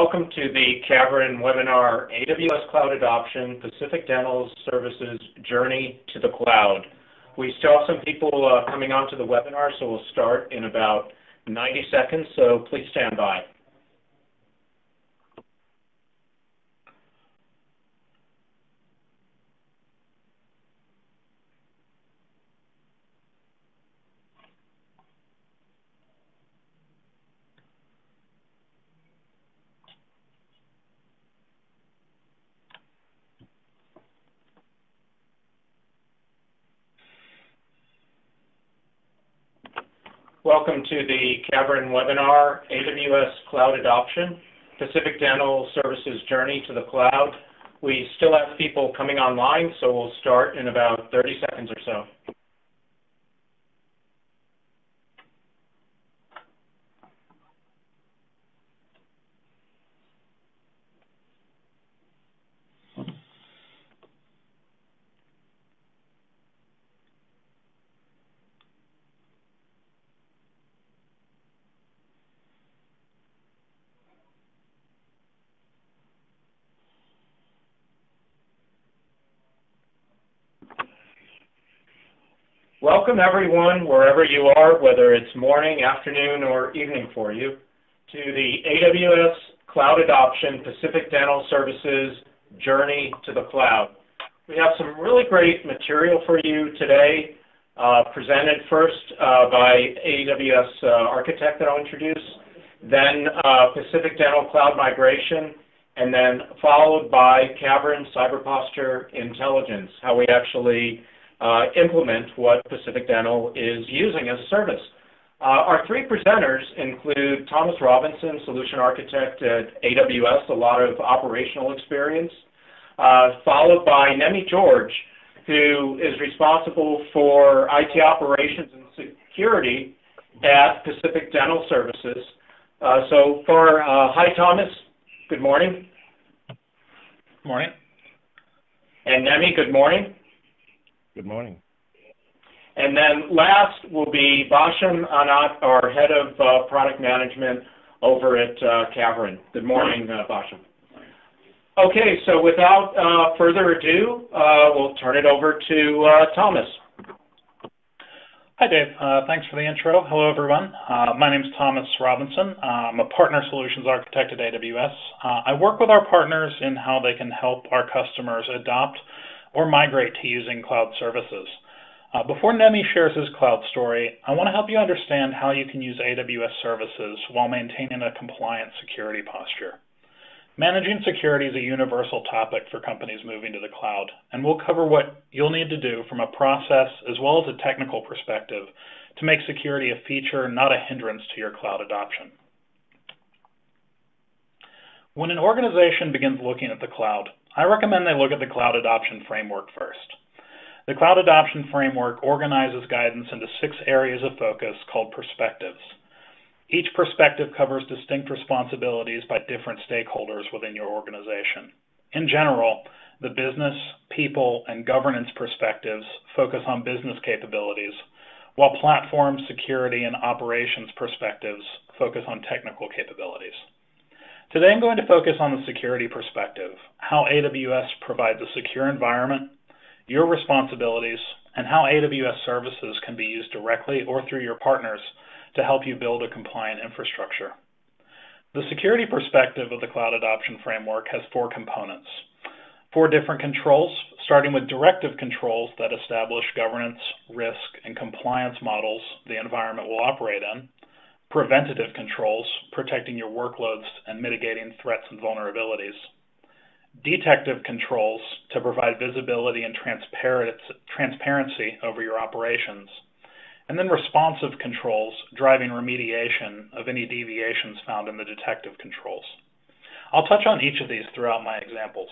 Welcome to the Cavirin webinar, AWS Cloud Adoption, Pacific Dental Services Journey to the Cloud. We still have some people uh, coming onto the webinar, so we'll start in about 90 seconds, so please stand by. Welcome to the Cavirin webinar, AWS Cloud Adoption, Pacific Dental Services Journey to the Cloud. We still have people coming online, so we'll start in about 30 seconds or so. Welcome everyone, wherever you are, whether it's morning, afternoon, or evening for you, to the AWS Cloud Adoption Pacific Dental Services Journey to the Cloud. We have some really great material for you today, uh, presented first uh, by AWS uh, architect that I'll introduce, then uh, Pacific Dental Cloud Migration, and then followed by Cavirin Cyber Posture Intelligence, how we actually uh, implement what Pacific Dental is using as a service. Uh, our three presenters include Thomas Robinson, Solution Architect at AWS, a lot of operational experience, uh, followed by Nemi George, who is responsible for IT operations and security at Pacific Dental Services. Uh, so for, uh, hi Thomas, good morning. Good morning. And Nemi, good morning. Good morning. And then last will be Basham Anat, our head of uh, product management over at uh, Cavirin. Good morning, uh, Basham. Okay, so without uh, further ado, uh, we'll turn it over to uh, Thomas. Hi, Dave. Uh, thanks for the intro. Hello, everyone. Uh, my name is Thomas Robinson. I'm a partner solutions architect at AWS. Uh, I work with our partners in how they can help our customers adopt or migrate to using cloud services. Uh, before Nemi shares his cloud story, I want to help you understand how you can use AWS services while maintaining a compliant security posture. Managing security is a universal topic for companies moving to the cloud, and we'll cover what you'll need to do from a process as well as a technical perspective to make security a feature, not a hindrance to your cloud adoption. When an organization begins looking at the cloud, I recommend they look at the Cloud Adoption Framework first. The Cloud Adoption Framework organizes guidance into six areas of focus called perspectives. Each perspective covers distinct responsibilities by different stakeholders within your organization. In general, the business, people, and governance perspectives focus on business capabilities, while platform, security, and operations perspectives focus on technical capabilities. Today I'm going to focus on the security perspective, how AWS provides a secure environment, your responsibilities, and how AWS services can be used directly or through your partners to help you build a compliant infrastructure. The security perspective of the Cloud Adoption Framework has four components. Four different controls, starting with directive controls that establish governance, risk, and compliance models the environment will operate in preventative controls, protecting your workloads and mitigating threats and vulnerabilities, detective controls to provide visibility and transparency over your operations, and then responsive controls driving remediation of any deviations found in the detective controls. I'll touch on each of these throughout my examples.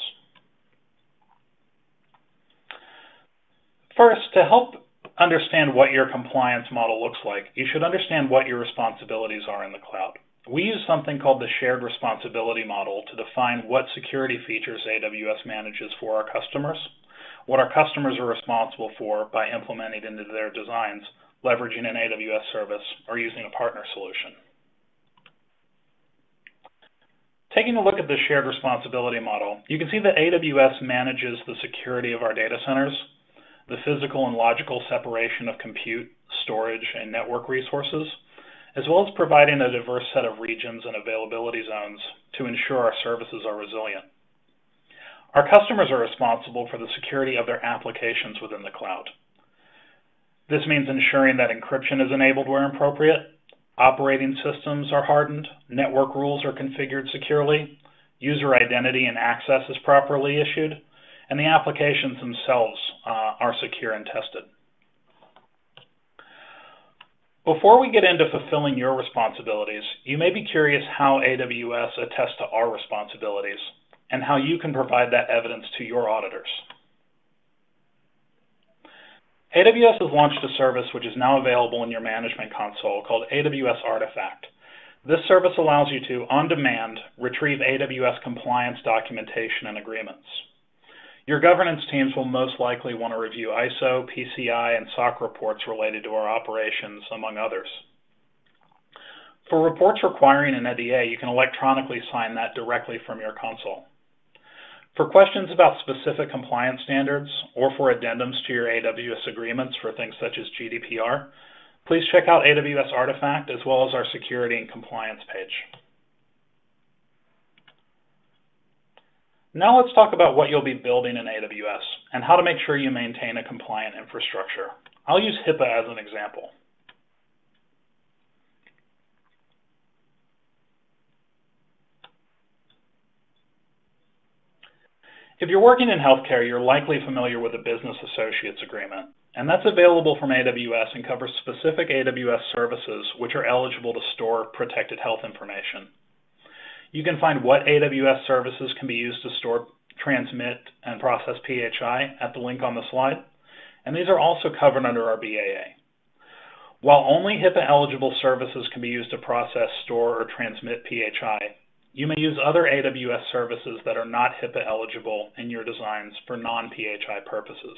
First, to help understand what your compliance model looks like, you should understand what your responsibilities are in the cloud. We use something called the shared responsibility model to define what security features AWS manages for our customers, what our customers are responsible for by implementing into their designs, leveraging an AWS service, or using a partner solution. Taking a look at the shared responsibility model, you can see that AWS manages the security of our data centers, the physical and logical separation of compute, storage, and network resources, as well as providing a diverse set of regions and availability zones to ensure our services are resilient. Our customers are responsible for the security of their applications within the cloud. This means ensuring that encryption is enabled where appropriate, operating systems are hardened, network rules are configured securely, user identity and access is properly issued, and the applications themselves uh, are secure and tested. Before we get into fulfilling your responsibilities, you may be curious how AWS attests to our responsibilities and how you can provide that evidence to your auditors. AWS has launched a service which is now available in your management console called AWS Artifact. This service allows you to, on demand, retrieve AWS compliance documentation and agreements. Your governance teams will most likely want to review ISO, PCI, and SOC reports related to our operations, among others. For reports requiring an NDA, you can electronically sign that directly from your console. For questions about specific compliance standards or for addendums to your AWS agreements for things such as GDPR, please check out AWS Artifact as well as our security and compliance page. Now let's talk about what you'll be building in AWS and how to make sure you maintain a compliant infrastructure. I'll use HIPAA as an example. If you're working in healthcare, you're likely familiar with the Business Associates Agreement, and that's available from AWS and covers specific AWS services which are eligible to store protected health information. You can find what AWS services can be used to store, transmit, and process PHI at the link on the slide, and these are also covered under our BAA. While only HIPAA-eligible services can be used to process, store, or transmit PHI, you may use other AWS services that are not HIPAA-eligible in your designs for non-PHI purposes.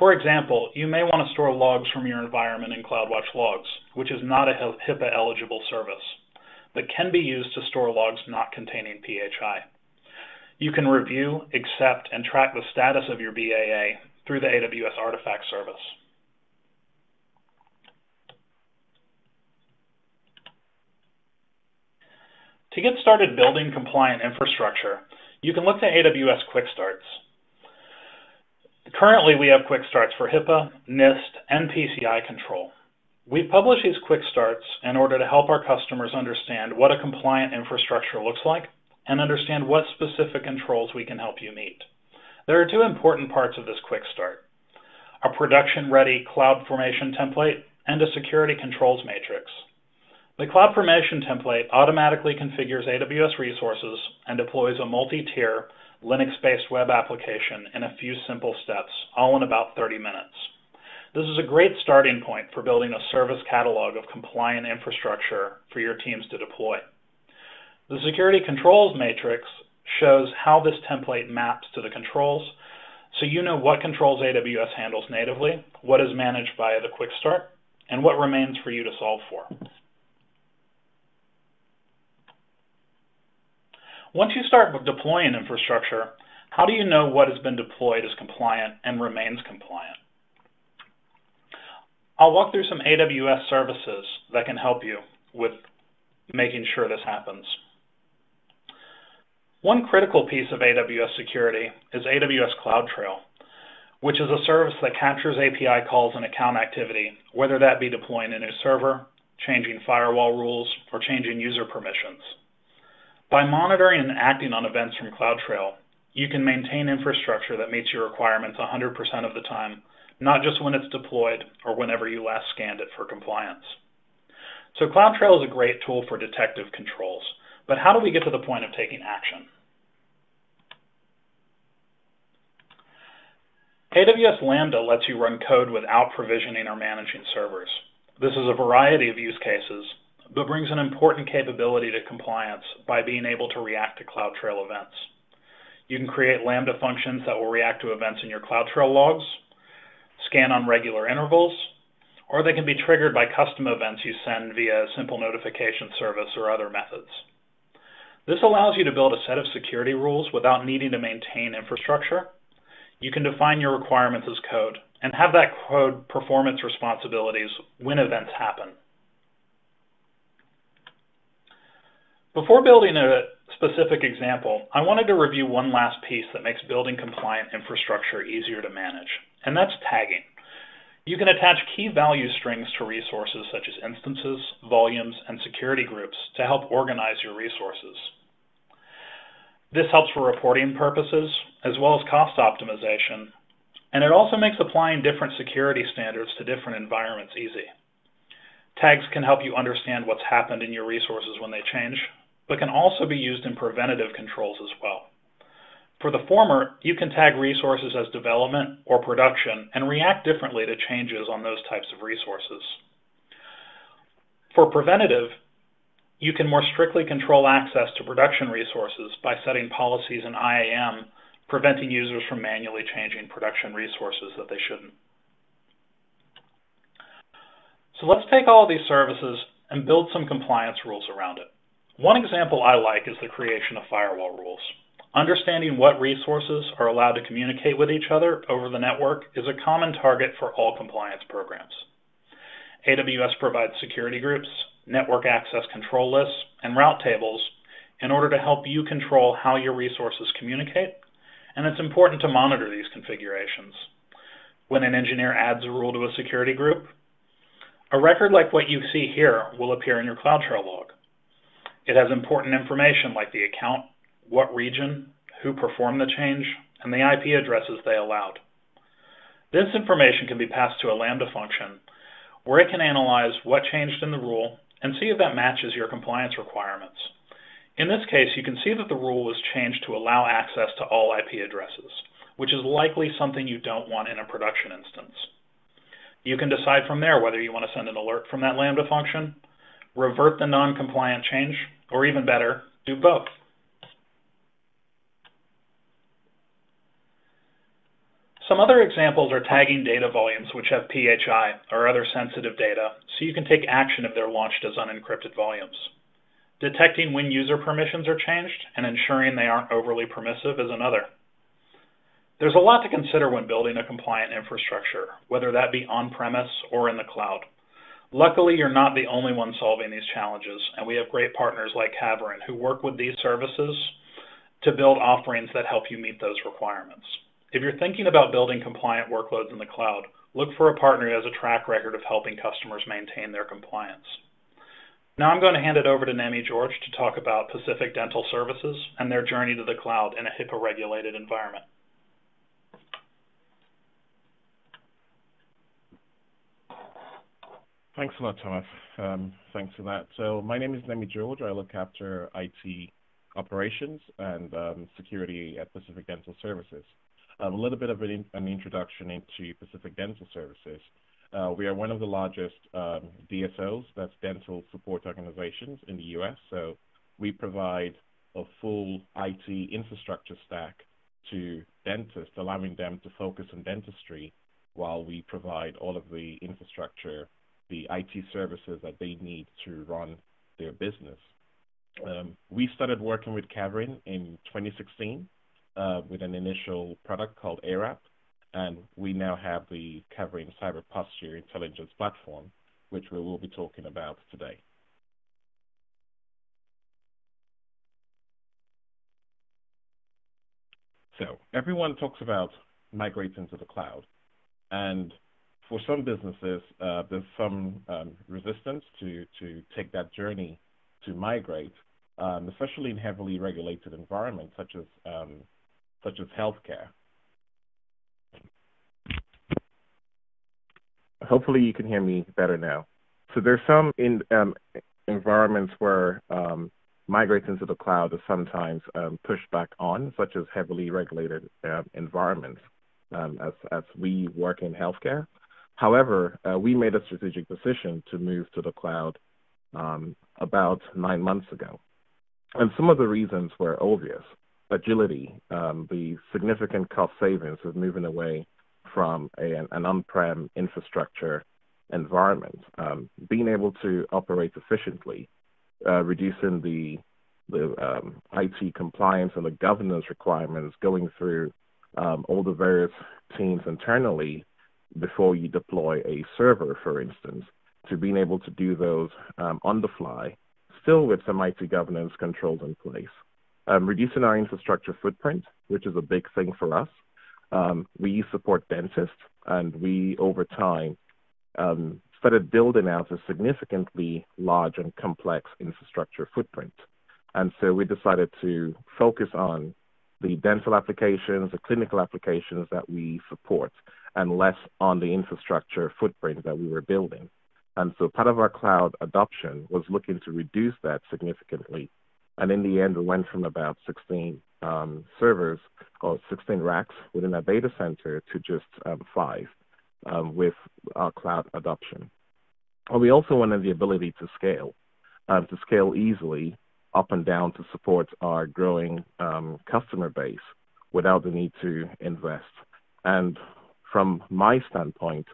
For example, you may want to store logs from your environment in CloudWatch Logs, which is not a HIPAA-eligible service that can be used to store logs not containing PHI. You can review, accept, and track the status of your BAA through the AWS Artifact service. To get started building compliant infrastructure, you can look to AWS Quick Starts. Currently, we have Quick Starts for HIPAA, NIST, and PCI control. We publish these quick starts in order to help our customers understand what a compliant infrastructure looks like and understand what specific controls we can help you meet. There are two important parts of this quick start. A production-ready CloudFormation template and a security controls matrix. The CloudFormation template automatically configures AWS resources and deploys a multi-tier Linux-based web application in a few simple steps, all in about 30 minutes. This is a great starting point for building a service catalog of compliant infrastructure for your teams to deploy. The security controls matrix shows how this template maps to the controls, so you know what controls AWS handles natively, what is managed via the quick start, and what remains for you to solve for. Once you start deploying infrastructure, how do you know what has been deployed is compliant and remains compliant? I'll walk through some AWS services that can help you with making sure this happens. One critical piece of AWS security is AWS CloudTrail, which is a service that captures API calls and account activity, whether that be deploying a new server, changing firewall rules, or changing user permissions. By monitoring and acting on events from CloudTrail, you can maintain infrastructure that meets your requirements 100% of the time not just when it's deployed or whenever you last scanned it for compliance. So CloudTrail is a great tool for detective controls, but how do we get to the point of taking action? AWS Lambda lets you run code without provisioning or managing servers. This is a variety of use cases, but brings an important capability to compliance by being able to react to CloudTrail events. You can create Lambda functions that will react to events in your CloudTrail logs, scan on regular intervals, or they can be triggered by custom events you send via a simple notification service or other methods. This allows you to build a set of security rules without needing to maintain infrastructure. You can define your requirements as code and have that code perform its responsibilities when events happen. Before building a specific example, I wanted to review one last piece that makes building compliant infrastructure easier to manage, and that's tagging. You can attach key value strings to resources such as instances, volumes, and security groups to help organize your resources. This helps for reporting purposes, as well as cost optimization, and it also makes applying different security standards to different environments easy. Tags can help you understand what's happened in your resources when they change, but can also be used in preventative controls as well. For the former, you can tag resources as development or production and react differently to changes on those types of resources. For preventative, you can more strictly control access to production resources by setting policies in IAM, preventing users from manually changing production resources that they shouldn't. So let's take all of these services and build some compliance rules around it. One example I like is the creation of firewall rules. Understanding what resources are allowed to communicate with each other over the network is a common target for all compliance programs. AWS provides security groups, network access control lists, and route tables in order to help you control how your resources communicate, and it's important to monitor these configurations. When an engineer adds a rule to a security group, a record like what you see here will appear in your CloudTrail log. It has important information like the account, what region, who performed the change, and the IP addresses they allowed. This information can be passed to a Lambda function where it can analyze what changed in the rule and see if that matches your compliance requirements. In this case, you can see that the rule was changed to allow access to all IP addresses, which is likely something you don't want in a production instance. You can decide from there whether you want to send an alert from that Lambda function, revert the non-compliant change, or even better, do both. Some other examples are tagging data volumes which have PHI or other sensitive data, so you can take action if they're launched as unencrypted volumes. Detecting when user permissions are changed and ensuring they aren't overly permissive is another. There's a lot to consider when building a compliant infrastructure, whether that be on-premise or in the cloud. Luckily, you're not the only one solving these challenges, and we have great partners like Cavirin who work with these services to build offerings that help you meet those requirements. If you're thinking about building compliant workloads in the cloud, look for a partner who has a track record of helping customers maintain their compliance. Now I'm going to hand it over to Nemi George to talk about Pacific Dental Services and their journey to the cloud in a HIPAA-regulated environment. Thanks a lot, Thomas. Um, thanks for that. So my name is Nemi George. I look after IT operations and um, security at Pacific Dental Services. Um, a little bit of an, an, introduction into Pacific Dental Services. Uh, we are one of the largest um, DSOs, that's dental support organizations in the US. So we provide a full IT infrastructure stack to dentists, allowing them to focus on dentistry while we provide all of the infrastructure, the IT services that they need to run their business. Um, we started working with Cavirin in 2016 uh, with an initial product called ARAP, and we now have the Cavirin Cyber Posture Intelligence Platform, which we will be talking about today. So everyone talks about migrating to the cloud, and for some businesses, uh, there's some um, resistance to, to take that journey to migrate, um, especially in heavily regulated environments such as um, such as healthcare. Hopefully you can hear me better now. So there's some in, um, environments where um, migrating to the cloud is sometimes um, pushed back on, such as heavily regulated uh, environments, as, as we work in healthcare. However, uh, we made a strategic decision to move to the cloud um, about nine months ago. And some of the reasons were obvious agility, um, the significant cost savings of moving away from an on-prem infrastructure environment, um, being able to operate efficiently, uh, reducing the IT compliance and the governance requirements, going through all the various teams internally before you deploy a server, for instance, to being able to do those um, on the fly, still with some IT governance controls in place. Um, reducing our infrastructure footprint, which is a big thing for us. Um, we support dentists, and we, over time, um, started building out a significantly large and complex infrastructure footprint. And so we decided to focus on the dental applications, the clinical applications that we support, and less on the infrastructure footprint that we were building. And so part of our cloud adoption was looking to reduce that significantly. And in the end, we went from about 16 um, servers or 16 racks within a data center to just um, five um, with our cloud adoption. And we also wanted the ability to scale, um, to scale easily up and down to support our growing um, customer base without the need to invest. And from my standpoint,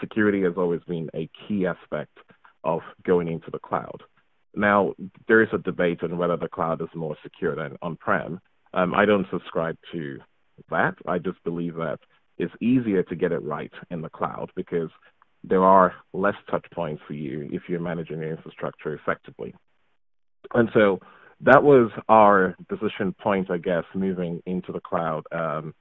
security has always been a key aspect of going into the cloud. Now, there is a debate on whether the cloud is more secure than on-prem. Um, I don't subscribe to that. I just believe that it's easier to get it right in the cloud because there are less touch points for you if you're managing your infrastructure effectively. And so that was our decision point, I guess, moving into the cloud um,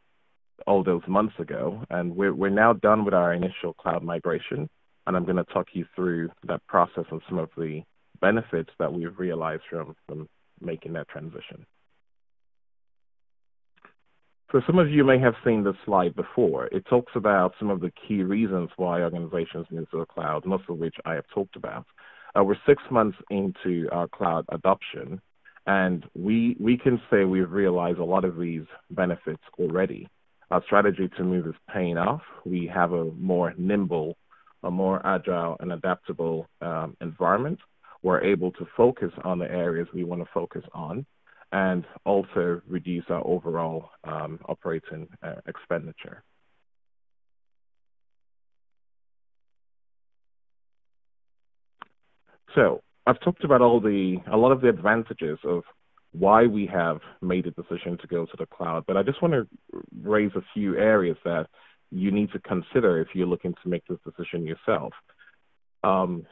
all those months ago. And we're, we're now done with our initial cloud migration. And I'm going to talk you through that process and some of the benefits that we've realized from, from making that transition. So some of you may have seen this slide before. It talks about some of the key reasons why organizations move to the cloud, most of which I have talked about. Uh, we're six months into our cloud adoption, and we, we can say we've realized a lot of these benefits already. Our strategy to move is paying off. We have a more nimble, a more agile and adaptable um, environment. We're able to focus on the areas we want to focus on and also reduce our overall um, operating uh, expenditure. So I've talked about all the a lot of the advantages of why we have made a decision to go to the cloud, but I just want to raise a few areas that you need to consider if you're looking to make this decision yourself. Um,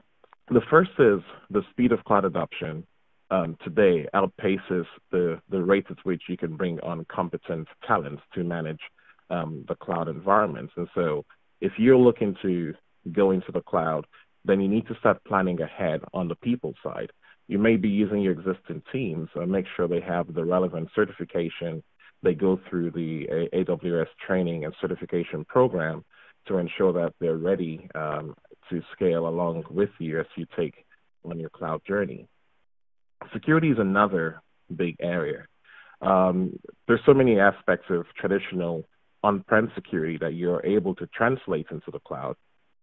the first is the speed of cloud adoption um, today outpaces the, the rate at which you can bring on competent talent to manage um, the cloud environments. And so if you're looking to go into the cloud, then you need to start planning ahead on the people side. You may be using your existing teams and make sure they have the relevant certification. They go through the AWS training and certification program to ensure that they're ready um, to scale along with you as you take on your cloud journey. Security is another big area. Um, there's so many aspects of traditional on-prem security that you're able to translate into the cloud.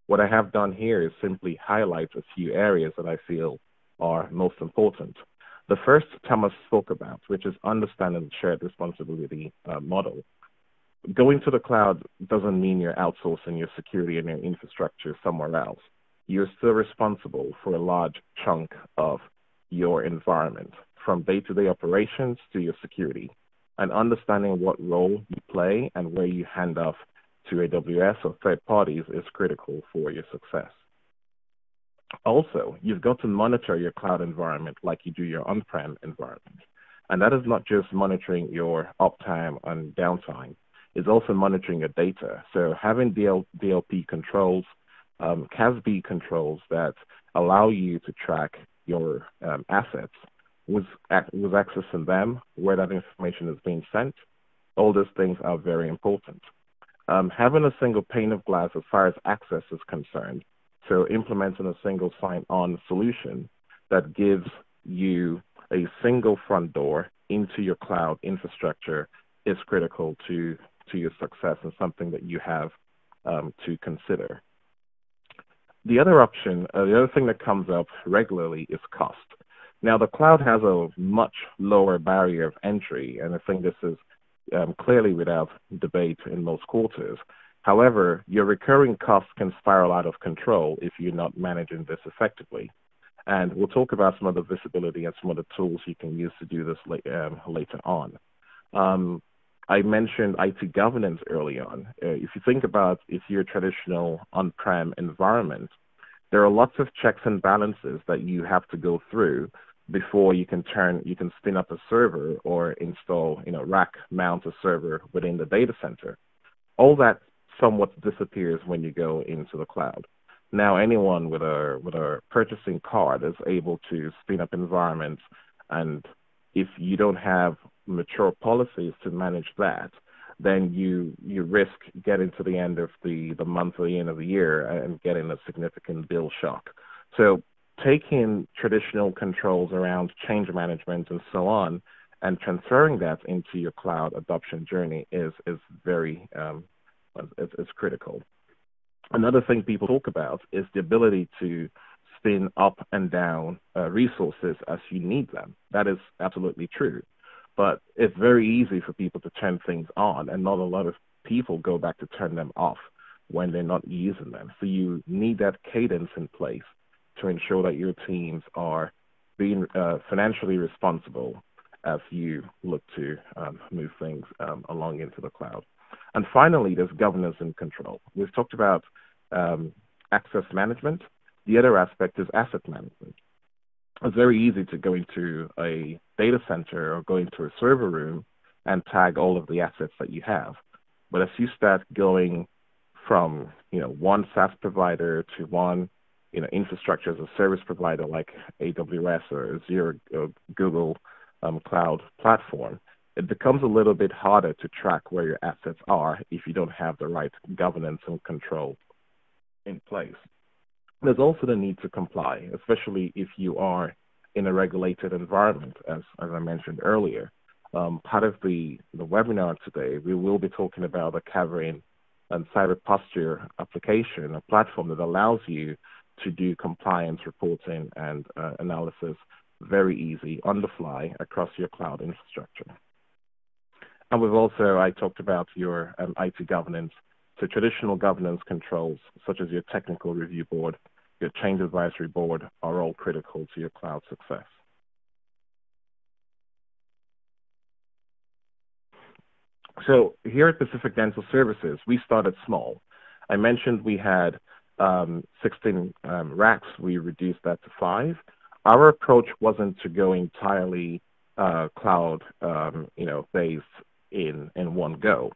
What I have done here is simply highlight a few areas that I feel are most important. The first Thomas spoke about, which is understanding the shared responsibility uh, model. Going to the cloud doesn't mean you're outsourcing your security and your infrastructure somewhere else. You're still responsible for a large chunk of your environment, from day-to-day operations to your security, and understanding what role you play and where you hand off to AWS or third parties is critical for your success. Also, you've got to monitor your cloud environment like you do your on-prem environment. And that is not just monitoring your uptime and downtime, it's also monitoring your data. So having DL, DLP controls, um, CASB controls that allow you to track your um, assets, was, was accessing them, where that information is being sent. All those things are very important. Um, having a single pane of glass as far as access is concerned, so implementing a single sign-on solution that gives you a single front door into your cloud infrastructure is critical to, to your success and something that you have um, to consider. The other option, uh, the other thing that comes up regularly is cost. Now, the cloud has a much lower barrier of entry, and I think this is um, clearly without debate in most quarters. However, your recurring costs can spiral out of control if you're not managing this effectively. And we'll talk about some of the visibility and some of the tools you can use to do this um, later on. Um, I mentioned IT governance early on. Uh, if you think about if you're a traditional on-prem environment, there are lots of checks and balances that you have to go through before you can turn, you can spin up a server or install, you know, rack mount a server within the data center. All that somewhat disappears when you go into the cloud. Now anyone with a with a purchasing card is able to spin up environments and if you don't have mature policies to manage that, then you you risk getting to the end of the, the month or the end of the year and getting a significant bill shock. So taking traditional controls around change management and so on and transferring that into your cloud adoption journey is is very um, is, is critical. Another thing people talk about is the ability to spin up and down uh, resources as you need them. That is absolutely true. But it's very easy for people to turn things on, and not a lot of people go back to turn them off when they're not using them. So you need that cadence in place to ensure that your teams are being uh, financially responsible as you look to um, move things um, along into the cloud. And finally, there's governance and control. We've talked about um, access management. The other aspect is asset management. It's very easy to go into a data center or go into a server room and tag all of the assets that you have. But as you start going from you know one SaaS provider to one you know infrastructure as a service provider like AWS or Azure or Google um, Cloud platform, it becomes a little bit harder to track where your assets are if you don't have the right governance and control in place. There's also the need to comply, especially if you are in a regulated environment, as, as I mentioned earlier. Um, part of the, the webinar today, we will be talking about a Cavirin and Cyber Posture application, a platform that allows you to do compliance reporting and uh, analysis very easy on the fly across your cloud infrastructure. And we've also, I talked about your um, IT governance. So traditional governance controls, such as your technical review board, your change advisory board, are all critical to your cloud success. So here at Pacific Dental Services, we started small. I mentioned we had um, 16 um, racks. We reduced that to five. Our approach wasn't to go entirely uh, cloud, um, you know, based in in one go.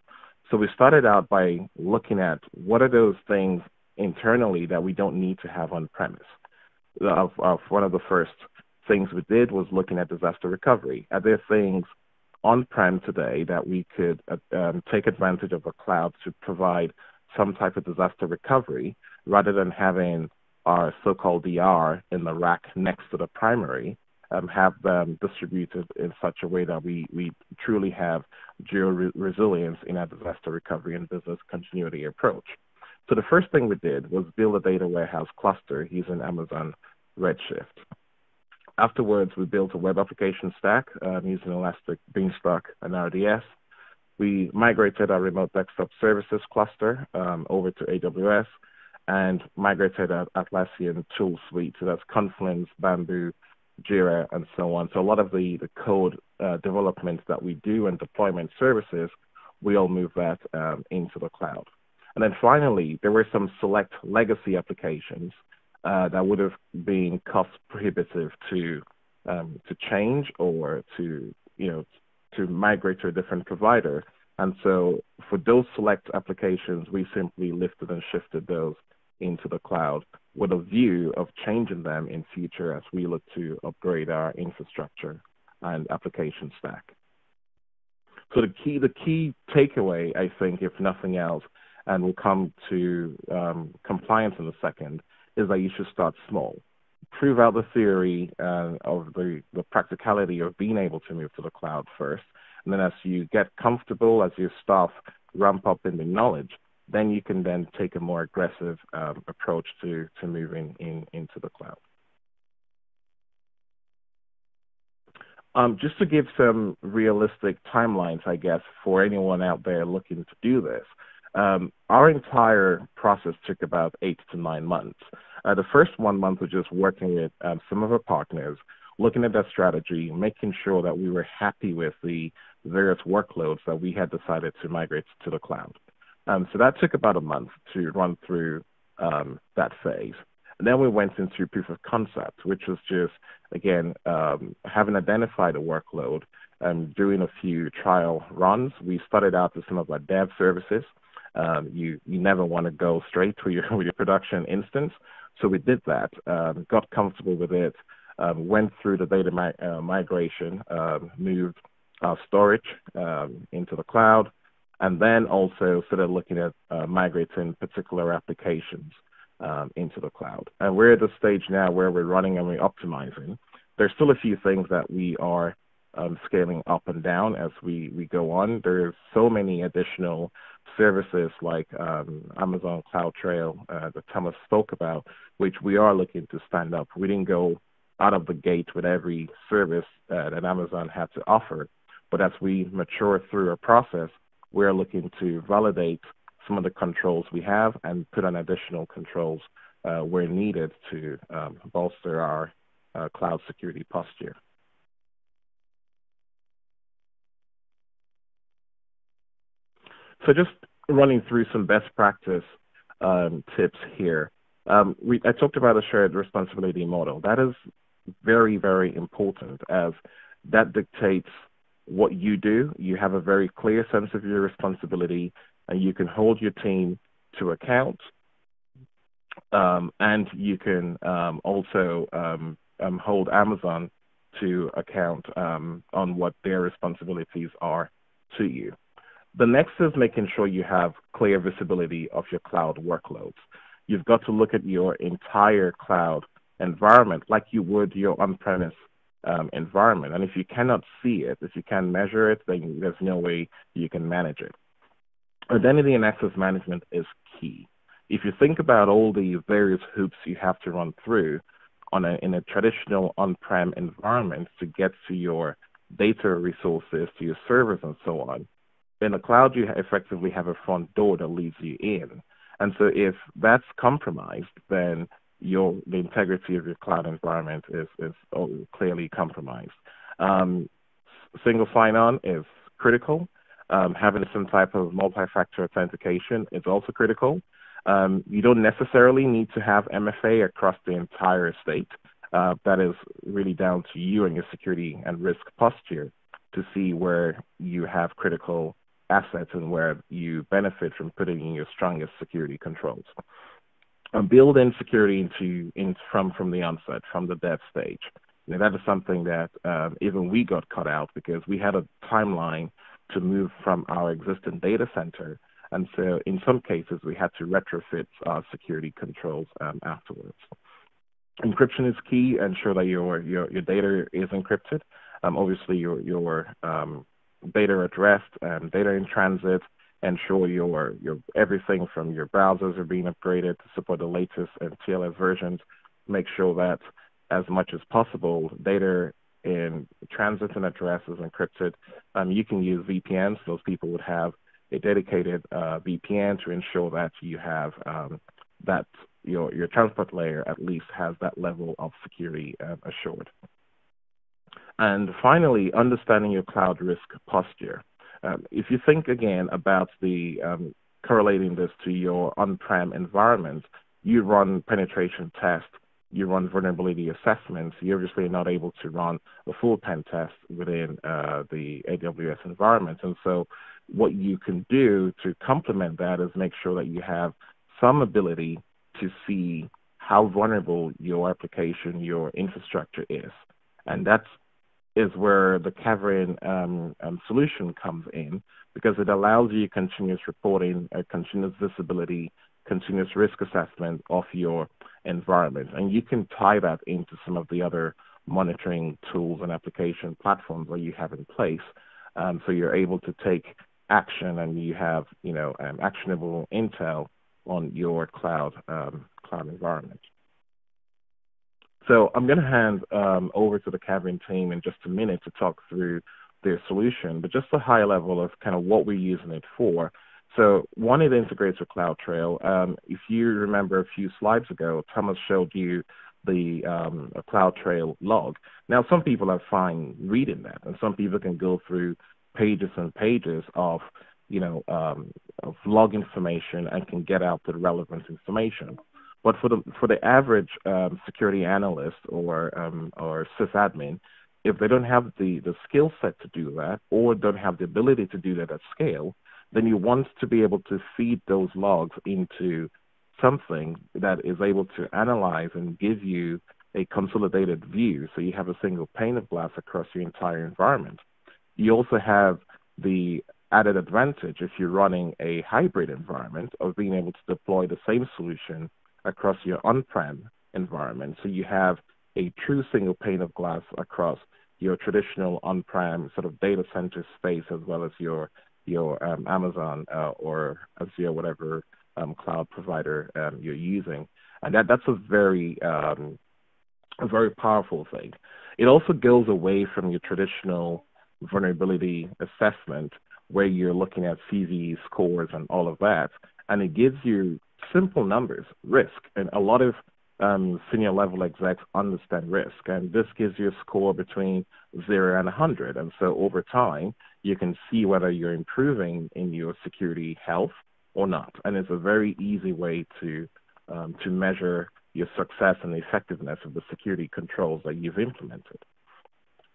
So we started out by looking at what are those things internally that we don't need to have on premise. Of, of one of the first things we did was looking at disaster recovery. Are there things on-prem today that we could uh, um, take advantage of a cloud to provide some type of disaster recovery rather than having our so-called DR in the rack next to the primary um, have them distributed in such a way that we, we truly have geo-resilience in our disaster recovery and business continuity approach. So the first thing we did was build a data warehouse cluster using Amazon Redshift. Afterwards, we built a web application stack um, using Elastic Beanstalk and RDS. We migrated our remote desktop services cluster um, over to AWS and migrated our Atlassian tool suite. So that's Confluence, Bamboo, Jira, and so on. So a lot of the, the code uh, development that we do and deployment services, we all move that um, into the cloud. And then finally, there were some select legacy applications uh, that would have been cost prohibitive to um, to change or to you know to migrate to a different provider. And so for those select applications, we simply lifted and shifted those into the cloud with a view of changing them in future as we look to upgrade our infrastructure and application stack. So the key, the key takeaway, I think, if nothing else, and we'll come to um, compliance in a second, is that you should start small. Prove out the theory uh, of the, the practicality of being able to move to the cloud first. And then as you get comfortable, as your staff ramp up in the knowledge, then you can then take a more aggressive um, approach to, to moving in, into the cloud. Um, just to give some realistic timelines, I guess, for anyone out there looking to do this, um, our entire process took about eight to nine months. Uh, the first one month was just working with um, some of our partners, looking at that strategy, making sure that we were happy with the various workloads that we had decided to migrate to the cloud. Um, so that took about a month to run through um, that phase. And then we went into proof of concept, which was just, again, um, having identified a workload and doing a few trial runs. We started out with some of our dev services. Um, you, you never want to go straight to your, your production instance. So we did that, um, got comfortable with it, um, went through the data mi- uh, migration, um, moved our storage um, into the cloud, and then also started looking at uh, migrating particular applications um, into the cloud. And we're at the stage now where we're running and we're optimizing. There's still a few things that we are um, scaling up and down as we, we go on. There's so many additional services like um, Amazon CloudTrail uh, that Thomas spoke about, which we are looking to stand up. We didn't go out of the gate with every service uh, that Amazon had to offer, but as we mature through a process, we're looking to validate some of the controls we have and put on additional controls uh, where needed to um, bolster our uh, cloud security posture. So just running through some best practice um, tips here. Um, we, I talked about a shared responsibility model. That is very, very important as that dictates what you do. You have a very clear sense of your responsibility and you can hold your team to account. Um, and you can um, also um, um hold Amazon to account on what their responsibilities are to you. The next is making sure you have clear visibility of your cloud workloads. You've got to look at your entire cloud environment like you would your on-premise um, environment. And if you cannot see it, if you can't measure it, then there's no way you can manage it. Identity and access management is key. If you think about all the various hoops you have to run through on a, in a traditional on-prem environment to get to your data resources, to your servers and so on, in the cloud, you effectively have a front door that leads you in. And so if that's compromised, then your the integrity of your cloud environment is, is clearly compromised. Um, single sign-on is critical. Um, having some type of multi-factor authentication is also critical. Um, you don't necessarily need to have MFA across the entire estate. Uh, that is really down to you and your security and risk posture to see where you have critical assets and where you benefit from putting in your strongest security controls. Um, build in security into in, from from the onset, from the dev stage. That is something that um, even we got cut out because we had a timeline to move from our existing data center, and so in some cases we had to retrofit our security controls um, afterwards. Encryption is key. Ensure that your your, your data is encrypted. Um, obviously, your your um, data at rest and data in transit, ensure your your everything from your browsers are being upgraded to support the latest and TLS versions. Make sure that as much as possible, data in transit and at rest is encrypted. Um, you can use VPNs. Those people would have a dedicated uh, VPN to ensure that you have um, that your your transport layer at least has that level of security uh, assured. And finally, understanding your cloud risk posture. Um, if you think again about the um, correlating this to your on-prem environment, you run penetration tests, you run vulnerability assessments. you're obviously not able to run a full pen test within uh, the AWS environment. And so, what you can do to complement that is make sure that you have some ability to see how vulnerable your application, your infrastructure is. And that's is where the Cavirin um, um, solution comes in because it allows you continuous reporting, a continuous visibility, continuous risk assessment of your environment. And you can tie that into some of the other monitoring tools and application platforms that you have in place. Um, so you're able to take action and you have, you know, um, actionable intel on your cloud um, cloud environment. So I'm going to hand um, over to the Cavirin team in just a minute to talk through their solution, but just a high level of kind of what we're using it for. So one, it integrates with CloudTrail. Um, if you remember a few slides ago, Thomas showed you the um, CloudTrail log. Now, some people are fine reading that, and some people can go through pages and pages of, you know, um, of log information and can get out the relevant information. But for the for the average um, security analyst or um, or sysadmin, if they don't have the, the skill set to do that or don't have the ability to do that at scale, then you want to be able to feed those logs into something that is able to analyze and give you a consolidated view so you have a single pane of glass across your entire environment. You also have the added advantage if you're running a hybrid environment of being able to deploy the same solution across your on-prem environment. So you have a true single pane of glass across your traditional on-prem sort of data center space as well as your your um, Amazon uh, or Azure, whatever um, cloud provider um, you're using, and that that's a very um, a very powerful thing. It also goes away from your traditional vulnerability assessment where you're looking at CV scores and all of that, and it gives you simple numbers, risk, and a lot of um, senior level execs understand risk, and this gives you a score between zero and 100. And so over time, you can see whether you're improving in your security health or not. And it's a very easy way to um, to measure your success and the effectiveness of the security controls that you've implemented.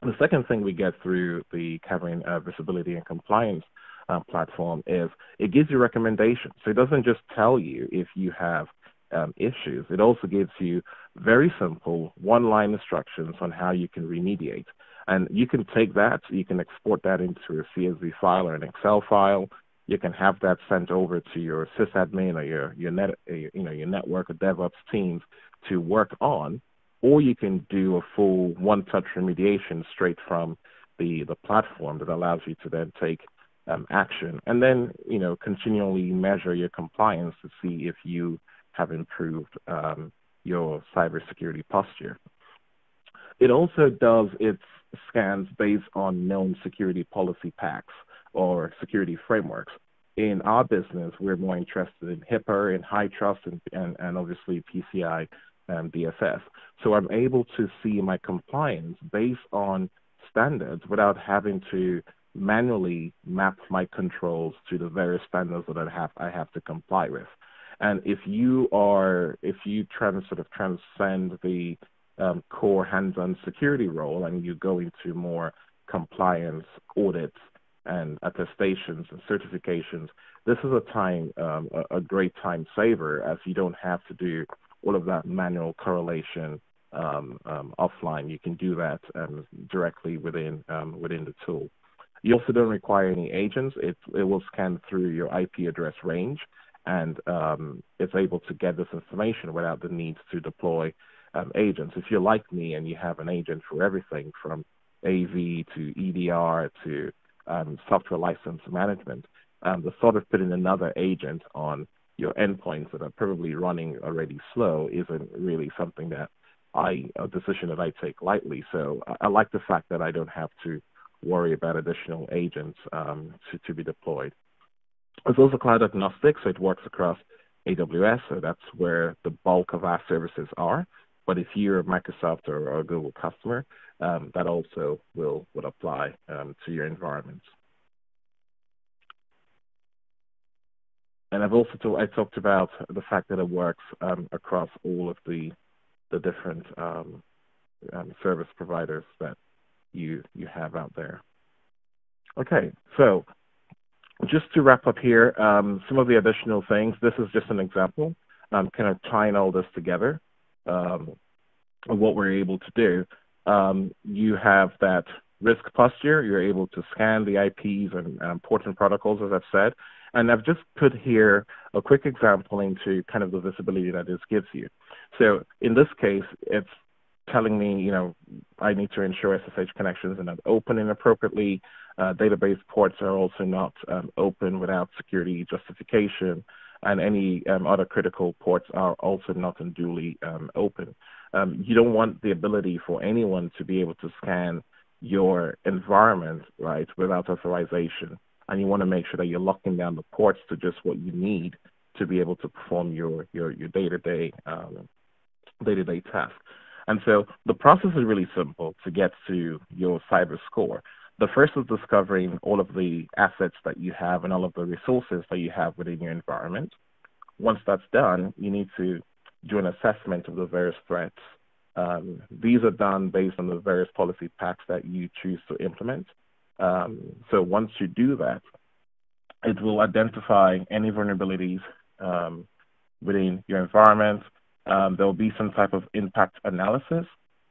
The second thing we get through the Cavirin uh, Visibility and Compliance uh, platform is it gives you recommendations. So it doesn't just tell you if you have um, issues. It also gives you very simple one-line instructions on how you can remediate. And you can take that, you can export that into a CSV file or an Excel file. You can have that sent over to your sysadmin or your your net uh, you know your network or DevOps teams to work on, or you can do a full one-touch remediation straight from the the platform that allows you to then take um, action and then you know continually measure your compliance to see if you have improved um, your cybersecurity posture. It also does its scans based on known security policy packs or security frameworks. In our business, we're more interested in HIPAA and HITRUST and, and, and obviously PCI and DSS. So I'm able to see my compliance based on standards without having to manually map my controls to the various standards that I have I have to comply with. And if you are, if you trans sort of transcend the um, core hands-on security role and you go into more compliance audits and attestations and certifications, this is a time, um, a, a, great time saver as you don't have to do all of that manual correlation um, um offline. You can do that um, directly within um, within the tool. You also don't require any agents. It, it will scan through your IP address range and um, it's able to get this information without the need to deploy um, agents. If you're like me and you have an agent for everything from AV to EDR to um, software license management, um, the thought of putting another agent on your endpoints that are probably running already slow isn't really something that I a decision that I take lightly. So I, I like the fact that I don't have to worry about additional agents um, to, to be deployed. It's also cloud agnostic, so it works across AWS, so that's where the bulk of our services are. But if you're a Microsoft or, a Google customer, um, that also will, will apply um, to your environments. And I've also talk, I talked about the fact that it works um, across all of the the different um, um, service providers that you you have out there. Okay, so just to wrap up here, um, some of the additional things. This is just an example, um, kind of tying all this together um, what we're able to do. Um, you have that risk posture. You're able to scan the IPs and important protocols, as I've said. And I've just put here a quick example into kind of the visibility that this gives you. So in this case, it's telling me, you know, I need to ensure SSH connections are not opening appropriately. Uh, database ports are also not um, open without security justification, and any um, other critical ports are also not unduly um, open. Um, you don't want the ability for anyone to be able to scan your environment, right, without authorization and you want to make sure that you're locking down the ports to just what you need to be able to perform your your your day-to-day um, day-to-day task. And so the process is really simple to get to your cyber score. The first is discovering all of the assets that you have and all of the resources that you have within your environment. Once that's done, you need to do an assessment of the various threats. Um, these are done based on the various policy packs that you choose to implement. Um, so once you do that, it will identify any vulnerabilities um, within your environment. Um, there will be some type of impact analysis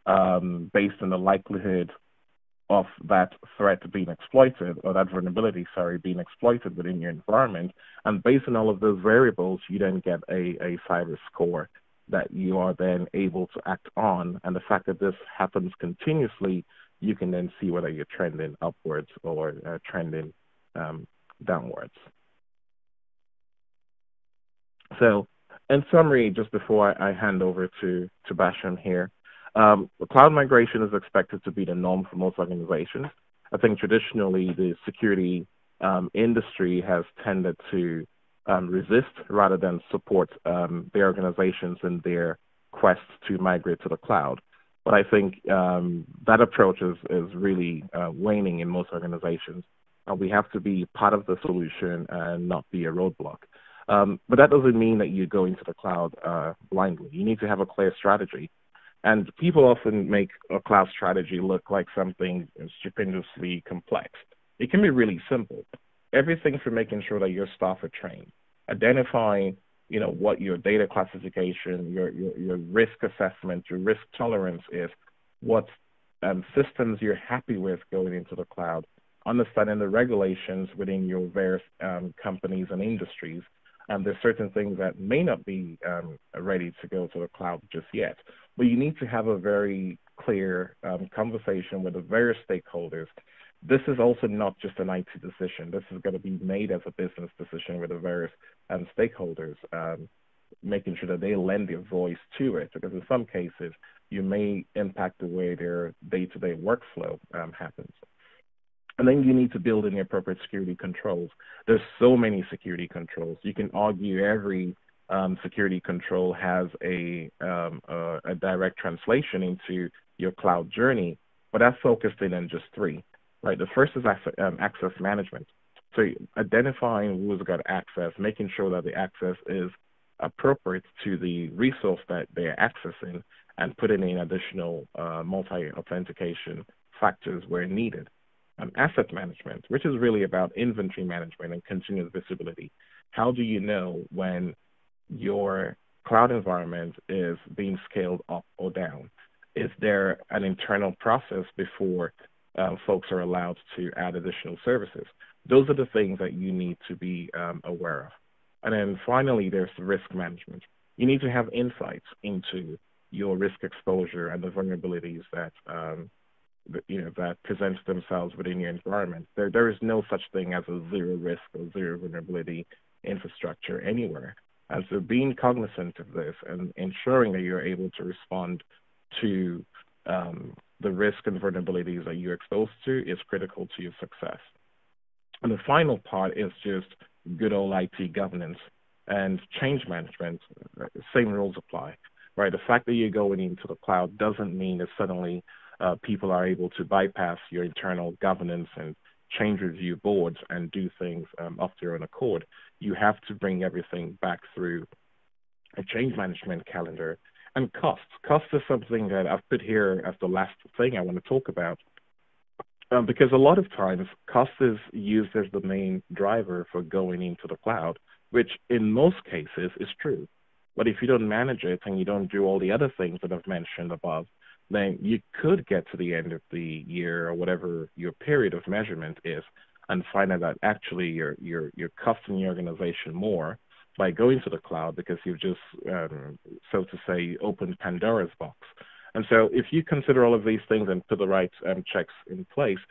um, based on the likelihood of that threat being exploited or that vulnerability, sorry, being exploited within your environment. And based on all of those variables, you then get a, a cyber score that you are then able to act on. And the fact that this happens continuously, you can then see whether you're trending upwards or uh, trending um, downwards. So in summary, just before I, I hand over to, to Basham here, um, cloud migration is expected to be the norm for most organizations. I think traditionally the security um, industry has tended to um, resist rather than support um, their organizations in their quest to migrate to the cloud. But I think um, that approach is, is really uh, waning in most organizations. And we have to be part of the solution and not be a roadblock. Um, but that doesn't mean that you go into the cloud uh, blindly. You need to have a clear strategy. And people often make a cloud strategy look like something stupendously complex. It can be really simple. Everything from making sure that your staff are trained, identifying, you know, what your data classification, your your, your risk assessment, your risk tolerance is, what um, systems you're happy with going into the cloud, understanding the regulations within your various um, companies and industries, um, there's certain things that may not be um, ready to go to the cloud just yet, but you need to have a very clear um, conversation with the various stakeholders. This is also not just an IT decision. This is going to be made as a business decision with the various um, stakeholders, um, making sure that they lend their voice to it. Because in some cases, you may impact the way their day-to-day workflow happens. And then you need to build in the appropriate security controls. There's so many security controls. You can argue every um, security control has a, um, a, a, direct translation into your cloud journey, but that's focused in on just three, right? The first is access, um, access management. So identifying who's got access, making sure that the access is appropriate to the resource that they're accessing, and putting in additional uh, multi-authentication factors where needed um, asset management, which is really about inventory management and continuous visibility. How do you know when your cloud environment is being scaled up or down? Is there an internal process before uh, folks are allowed to add additional services? Those are the things that you need to be um, aware of. And then finally, there's risk management. You need to have insights into your risk exposure and the vulnerabilities that um, you know that presents themselves within your environment. There there is no such thing as a zero risk or zero vulnerability infrastructure anywhere. And so being cognizant of this and ensuring that you're able to respond to um, the risk and vulnerabilities that you're exposed to is critical to your success. And the final part is just good old IT governance and change management. Same rules apply, right? The fact that you're going into the cloud doesn't mean that suddenly uh, people are able to bypass your internal governance and change review boards and do things um, off their own accord. You have to bring everything back through a change management calendar. And costs. Costs is something that I've put here as the last thing I want to talk about. Um, because a lot of times cost is used as the main driver for going into the cloud, which in most cases is true. But if you don't manage it and you don't do all the other things that I've mentioned above, then you could get to the end of the year or whatever your period of measurement is and find out that actually you're you're you're costing your organization more by going to the cloud because you've just um, so to say opened Pandora's box. And so if you consider all of these things and put the right um, checks in place,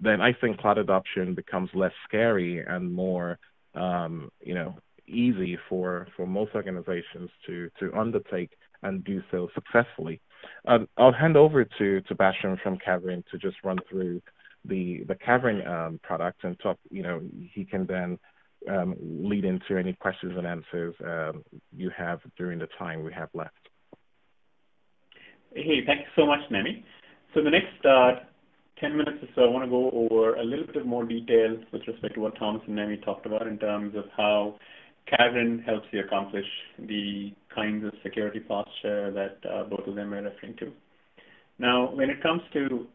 then I think cloud adoption becomes less scary and more um, you know easy for for most organizations to to undertake and do so successfully. Um, I'll hand over to, to Basham from Cavirin to just run through the the Cavirin um, product and talk. You know, he can then um, lead into any questions and answers um, you have during the time we have left. Hey, thank you so much, Nemi. So the next uh, 10 minutes or so, I want to go over a little bit more detail with respect to what Thomas and Nemi talked about in terms of how Cavirin helps you accomplish the kinds of security posture that uh, both of them are referring to. Now, when it comes to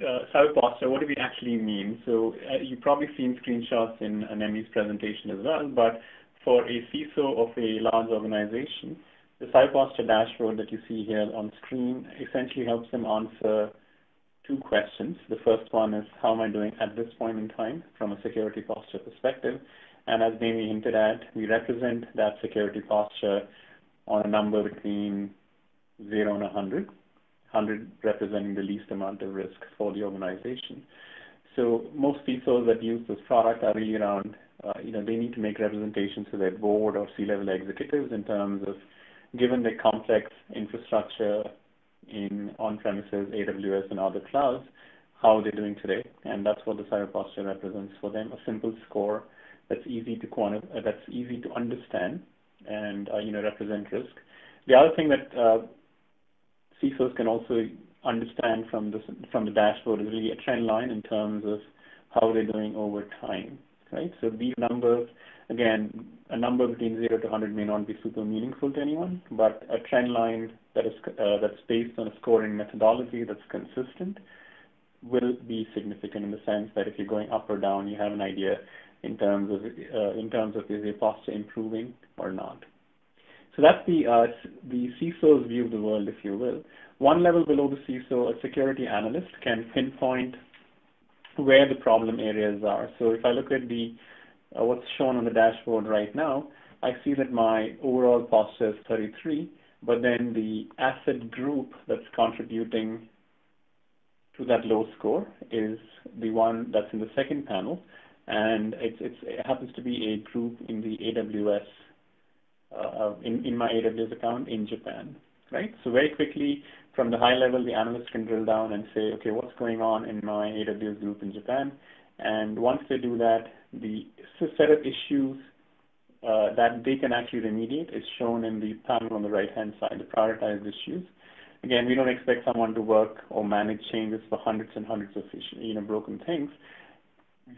uh, cyber posture, what do we actually mean? So uh, you've probably seen screenshots in Nemi's presentation as well, but for a CISO of a large organization, the cyber posture dashboard that you see here on screen essentially helps them answer two questions. The first one is, how am I doing at this point in time from a security posture perspective? And as Nemi hinted at, we represent that security posture on a number between 0 and 100, 100 representing the least amount of risk for the organization. So most people that use this product are really around, uh, you know, they need to make representations to their board or C-level executives in terms of, given the complex infrastructure in on-premises, AWS, and other clouds, how they're doing today. And that's what the cyber posture represents for them, a simple score that's easy to quantify, uh, that's easy to understand and, uh, you know, represent risk. The other thing that uh, CISOs can also understand from the from the dashboard is really a trend line in terms of how they're doing over time, right? So these numbers, again, a number between 0 to 100 may not be super meaningful to anyone, but a trend line that is uh, that's based on a scoring methodology that's consistent will be significant in the sense that if you're going up or down, you have an idea in terms of uh, in terms of is your posture improving or not. So that's the uh, the CISO's view of the world, if you will. One level below the CISO, a security analyst can pinpoint where the problem areas are. So if I look at the uh, what's shown on the dashboard right now, I see that my overall posture is 33, but then the asset group that's contributing to that low score is the one that's in the second panel, and it's, it's, it happens to be a group in the AWS uh, in, in my AWS account in Japan, right? So very quickly, from the high level, the analyst can drill down and say, okay, what's going on in my AWS group in Japan? And once they do that, the set of issues uh, that they can actually remediate is shown in the panel on the right-hand side, the prioritized issues. Again, we don't expect someone to work or manage changes for hundreds and hundreds of you know, broken things.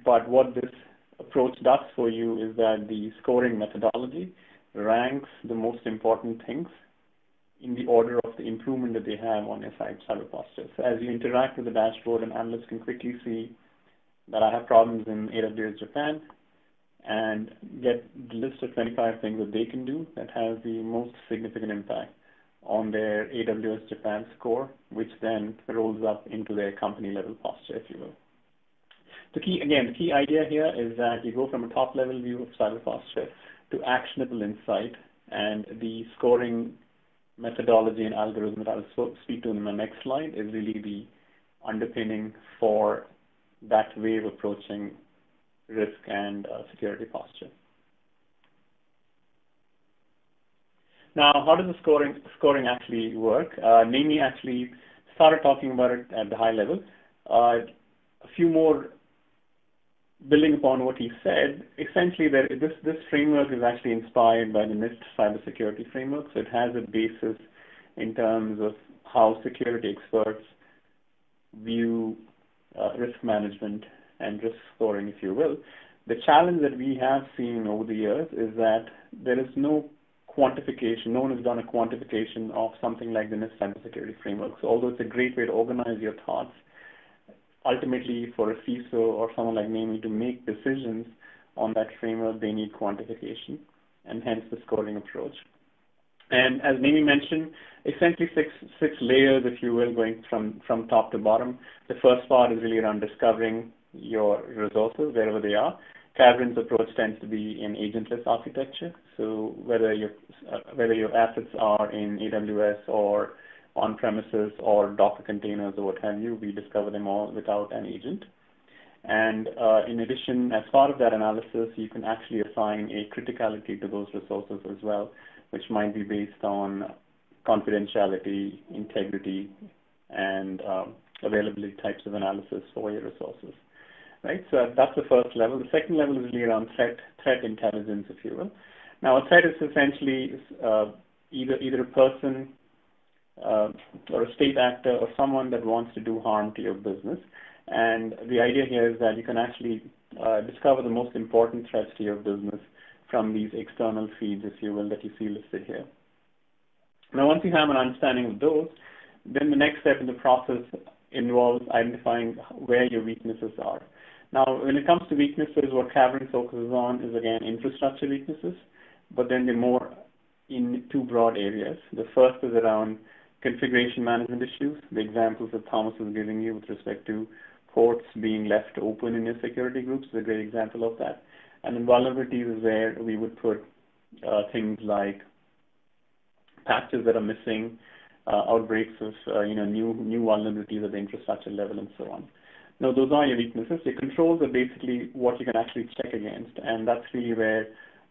But what this approach does for you is that the scoring methodology ranks the most important things in the order of the improvement that they have on their cyber posture. So as you interact with the dashboard, an analyst can quickly see that I have problems in AWS Japan and get the list of 25 things that they can do that has the most significant impact on their AWS Japan score, which then rolls up into their company level posture, if you will. The key, again, the key idea here is that you go from a top level view of cyber posture to actionable insight and the scoring methodology and algorithm that I'll speak to in my next slide is really the underpinning for that way of approaching risk and uh, security posture. Now, how does the scoring scoring actually work? Uh, Nemi actually started talking about it at the high level. Uh, a few more building upon what he said, essentially there, this, this framework is actually inspired by the NIST cybersecurity framework. So it has a basis in terms of how security experts view uh, risk management and risk scoring, if you will. The challenge that we have seen over the years is that there is no quantification. No one has done a quantification of something like the NIST cybersecurity framework. So although it's a great way to organize your thoughts, ultimately for a CISO or someone like me to make decisions on that framework, they need quantification and hence the scoring approach. And as Nemi mentioned, essentially six, six layers, if you will, going from, from top to bottom. The first part is really around discovering your resources wherever they are. Cavirin's approach tends to be in agentless architecture. So whether your, uh, whether your assets are in AWS or on-premises or Docker containers or what have you, we discover them all without an agent. And uh, in addition, as part of that analysis, you can actually assign a criticality to those resources as well, which might be based on confidentiality, integrity, and um, availability types of analysis for your resources. Right? So that's the first level. The second level is really around threat, threat intelligence, if you will. Now, a threat is essentially uh, either either a person uh, or a state actor or someone that wants to do harm to your business. And the idea here is that you can actually uh, discover the most important threats to your business from these external feeds, if you will, that you see listed here. Now, once you have an understanding of those, then the next step in the process involves identifying where your weaknesses are. Now, when it comes to weaknesses, what Cavirin focuses on is, again, infrastructure weaknesses, but then they're more in two broad areas. The first is around configuration management issues, the examples that Thomas was giving you with respect to ports being left open in your security groups is a great example of that. And then vulnerabilities is where we would put uh, things like patches that are missing, uh, outbreaks of uh, you know new new vulnerabilities at the infrastructure level, and so on. Now, those are your weaknesses. Your controls are basically what you can actually check against, and that's really where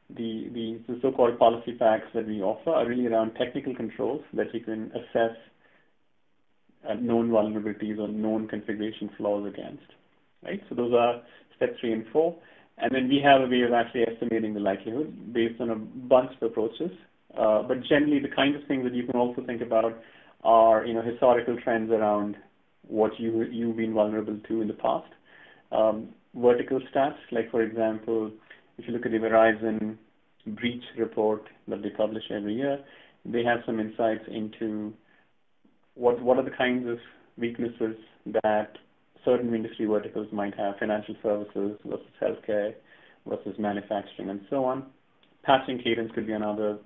the, the, the so-called policy packs that we offer are really around technical controls that you can assess uh, known vulnerabilities or known configuration flaws against. Right? So those are step three and four. And then we have a way of actually estimating the likelihood based on a bunch of approaches. Uh, but generally, the kind of things that you can also think about are, you know, historical trends around what you you've been vulnerable to in the past. Um, vertical stats, like for example, if you look at the Verizon breach report that they publish every year, they have some insights into what what are the kinds of weaknesses that certain industry verticals might have, financial services versus healthcare versus manufacturing and so on. Patching cadence could be another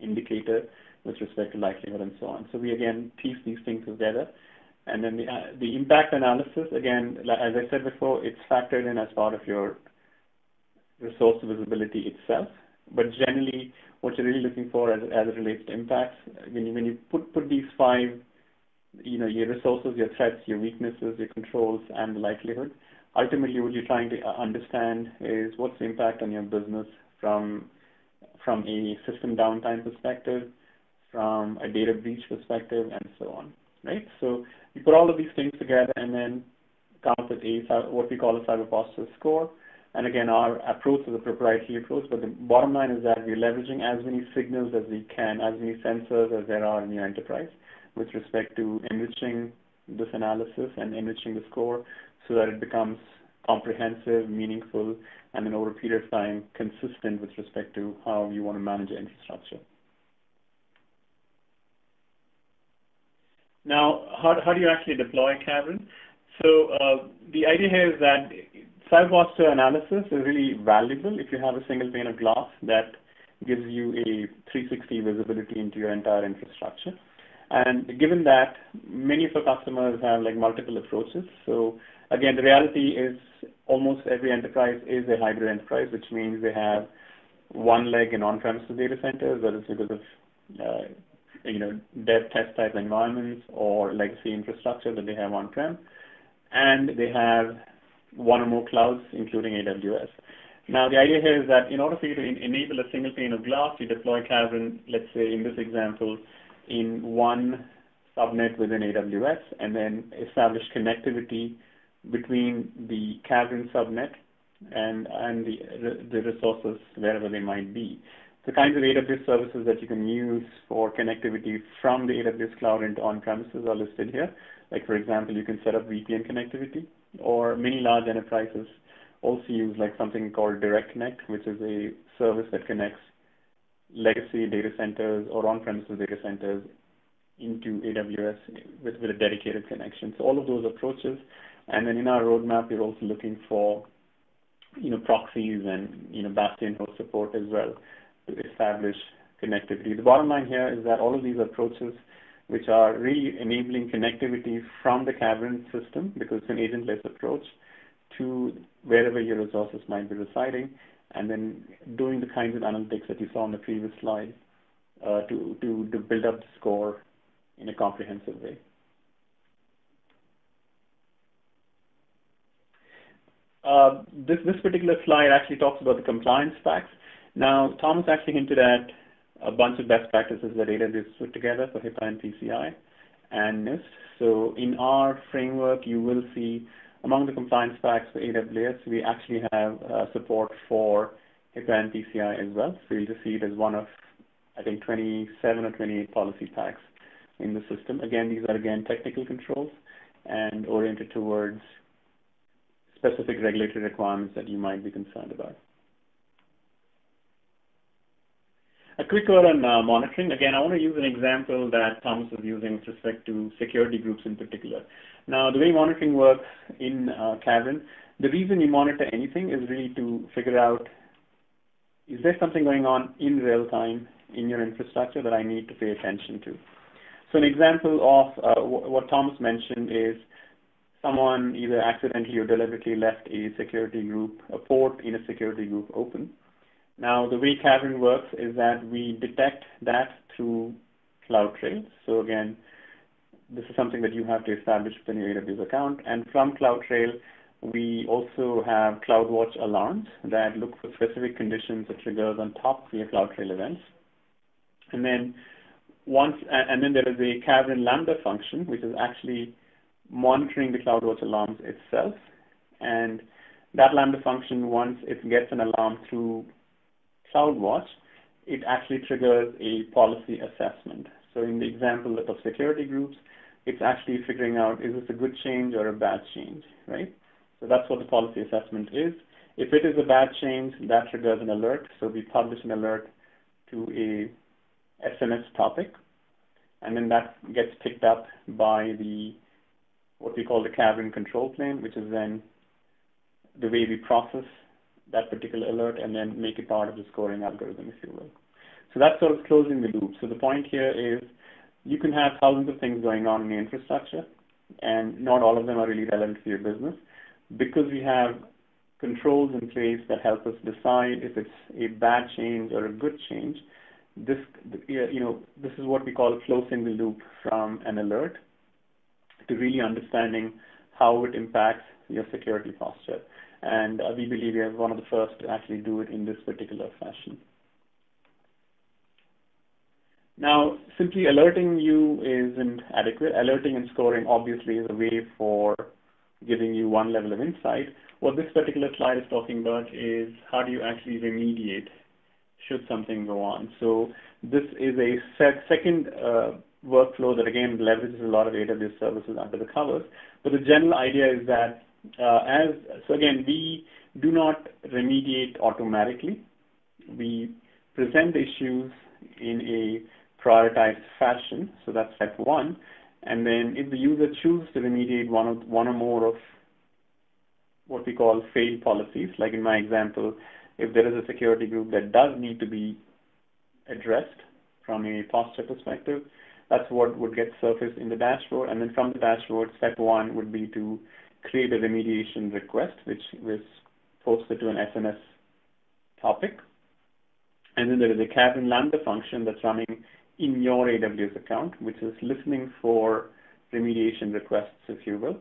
indicator with respect to likelihood and so on. So we again piece these things together. And then the, uh, the impact analysis, again, as I said before, it's factored in as part of your resource visibility itself. But generally, what you're really looking for as, as it relates to impacts, when you, when you put, put these five, you know, your resources, your threats, your weaknesses, your controls, and the likelihood, ultimately what you're trying to uh, understand is what's the impact on your business from, from a system downtime perspective, from a data breach perspective, and so on, right? So you put all of these things together and then come up with a, what we call a cyber posture score, and again, our approach is a proprietary approach, but the bottom line is that we're leveraging as many signals as we can, as many sensors as there are in your enterprise with respect to enriching this analysis and enriching the score so that it becomes comprehensive, meaningful, and then over a period of time, consistent with respect to how you want to manage your infrastructure. Now, how, how do you actually deploy Cavirin? So uh, the idea here is that Cyber analysis is really valuable if you have a single pane of glass that gives you a 360 visibility into your entire infrastructure. And given that many of our customers have like multiple approaches, so again, the reality is almost every enterprise is a hybrid enterprise, which means they have one leg in on-premises data centers, whether it's because of uh, you know dev test type environments or legacy infrastructure that they have on-prem, and they have one or more clouds, including AWS. Now, the idea here is that in order for you to enable a single pane of glass, you deploy Cavirin, let's say in this example, in one subnet within AWS, and then establish connectivity between the Cavirin subnet and, and the, the resources wherever they might be. The kinds of AWS services that you can use for connectivity from the AWS cloud into on-premises are listed here. Like, for example, you can set up VPN connectivity or many large enterprises also use like something called Direct Connect, which is a service that connects legacy data centers or on-premises data centers into AWS with, with a dedicated connection. So all of those approaches. And then in our roadmap, we're also looking for, you know, proxies and, you know, Bastion host support as well to establish connectivity. The bottom line here is that all of these approaches which are really enabling connectivity from the Cavirin system, because it's an agentless approach, to wherever your resources might be residing, and then doing the kinds of analytics that you saw on the previous slide uh, to, to, to build up the score in a comprehensive way. Uh, this, this particular slide actually talks about the compliance packs. Now, Thomas actually hinted at a bunch of best practices that AWS put together for HIPAA and PCI. and NIST. So in our framework, you will see among the compliance packs for AWS, we actually have uh, support for HIPAA and PCI as well. So you'll just see it as one of, I think, 27 or 28 policy packs in the system. Again, these are, again, technical controls and oriented towards specific regulatory requirements that you might be concerned about. A quick word on uh, monitoring. Again, I want to use an example that Thomas was using with respect to security groups in particular. Now, the way monitoring works in uh, Cavirin, the reason you monitor anything is really to figure out, is there something going on in real time in your infrastructure that I need to pay attention to? So an example of uh, what Thomas mentioned is someone either accidentally or deliberately left a security group, a port in a security group open. Now, the way Cavirin works is that we detect that through CloudTrail. So again, this is something that you have to establish within your AWS account. And from CloudTrail, we also have CloudWatch alarms that look for specific conditions that triggers on top of your CloudTrail events. And then once, and then there is a Cavirin Lambda function, which is actually monitoring the CloudWatch alarms itself. And that Lambda function, once it gets an alarm through CloudWatch, it actually triggers a policy assessment. So in the example of security groups, it's actually figuring out is this a good change or a bad change, right? So that's what the policy assessment is. If it is a bad change, that triggers an alert. So we publish an alert to a SNS topic, and then that gets picked up by the what we call the Cavirin control plane, which is then the way we process that particular alert and then make it part of the scoring algorithm, if you will. So that's sort of closing the loop. So the point here is you can have thousands of things going on in the infrastructure, and not all of them are really relevant to your business. Because we have controls in place that help us decide if it's a bad change or a good change, this, you know, this is what we call closing the loop from an alert to really understanding how it impacts your security posture and uh, we believe we are one of the first to actually do it in this particular fashion. Now, simply alerting you isn't adequate. Alerting and scoring obviously is a way for giving you one level of insight. What this particular slide is talking about is how do you actually remediate should something go on. So this is a second uh, workflow that again leverages a lot of AWS services under the covers. But the general idea is that Uh, as so again, we do not remediate automatically. We present the issues in a prioritized fashion. So that's step one. And then if the user chooses to remediate one, of, one or more of what we call failed policies, like in my example, if there is a security group that does need to be addressed from a posture perspective, that's what would get surfaced in the dashboard. And then from the dashboard, step one would be to create a remediation request, which was posted to an SNS topic. And then there is a Cavirin Lambda function that's running in your AWS account, which is listening for remediation requests, if you will,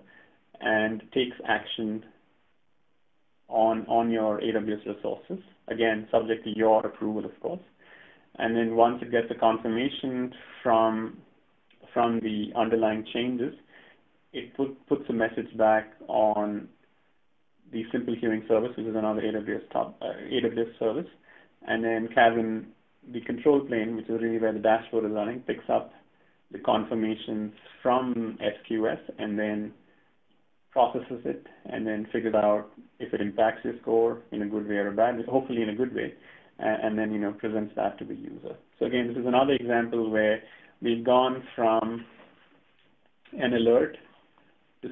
and takes action on, on your AWS resources, again, subject to your approval, of course. And then once it gets a confirmation from, from the underlying changes, it put, puts a message back on the simple queuing service, which is another AWS top uh, AWS service, and then Cavirin, the control plane, which is really where the dashboard is running, picks up the confirmations from SQS and then processes it and then figures out if it impacts your score in a good way or a bad way, hopefully in a good way, and then you know presents that to the user. So again, this is another example where we've gone from an alert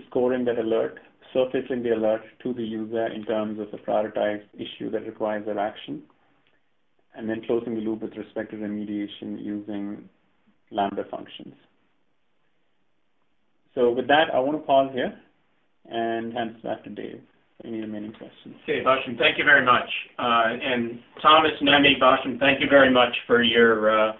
scoring that alert, surfacing the alert to the user in terms of a prioritized issue that requires their action, and then closing the loop with respect to remediation using Lambda functions. So with that, I want to pause here and hand it back to Dave for any remaining questions. Okay, Basham, thank you very much. Uh, and Thomas, Nemi, Basham, thank you very much for your, uh,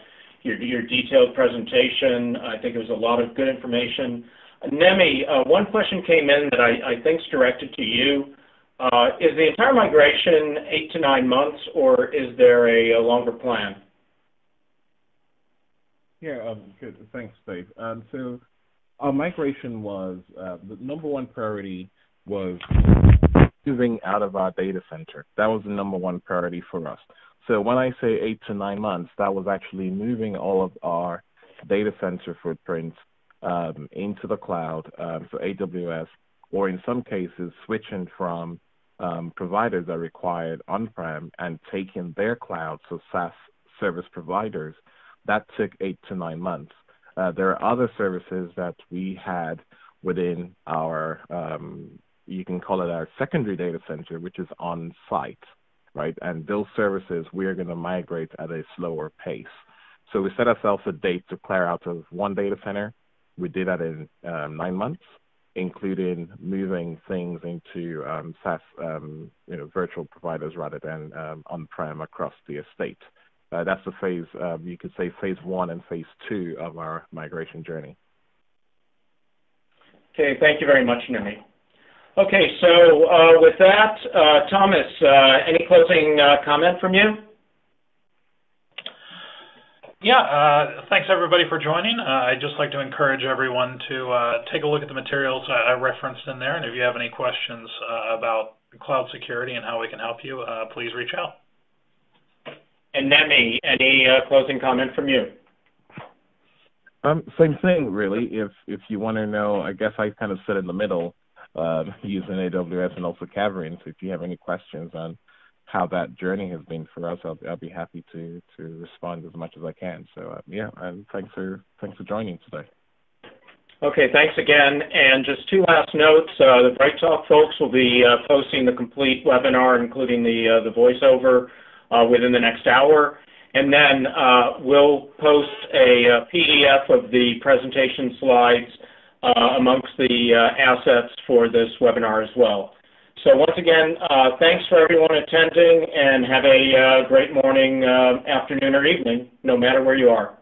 your, your detailed presentation. I think it was a lot of good information. Nemi, uh, one question came in that I, I think is directed to you. Uh, is the entire migration eight to nine months, or is there a, a longer plan? Yeah, um, good. Thanks, Dave. Um, so our migration was uh, the number one priority was moving out of our data center. That was the number one priority for us. So when I say eight to nine months, that was actually moving all of our data center footprints um, into the cloud, um, so AWS, or in some cases switching from um, providers that required on-prem and taking their cloud, so SaaS service providers, that took eight to nine months. Uh, there are other services that we had within our, um, you can call it our secondary data center, which is on site, right? And those services we are going to migrate at a slower pace. So we set ourselves a date to clear out of one data center. We did that in um, nine months, including moving things into um, SaaS, um, you know, virtual providers rather than um, on-prem across the estate. Uh, that's the phase, uh, you could say phase one and phase two of our migration journey. Okay, thank you very much, Nimi. Okay, so uh, with that, uh, Thomas, uh, any closing uh, comment from you? Yeah, uh, thanks everybody for joining. Uh, I'd just like to encourage everyone to uh, take a look at the materials I, I, referenced in there, and if you have any questions uh, about cloud security and how we can help you, uh, please reach out. And Nemi, any uh, closing comment from you? Um, same thing, really. If if you want to know, I guess I kind of sit in the middle, using AWS and also Cavirin. So if you have any questions on how that journey has been for us, I'll, I'll be happy to to respond as much as I can. So uh, yeah, and thanks for thanks for joining today. Okay, thanks again. And just two last notes: uh, the BrightTalk folks will be uh, posting the complete webinar, including the uh, the voiceover, uh, within the next hour. And then uh, we'll post a, PDF of the presentation slides amongst the assets for this webinar as well. So once again, uh, thanks for everyone attending and have a uh, great morning, uh, afternoon, or evening, no matter where you are.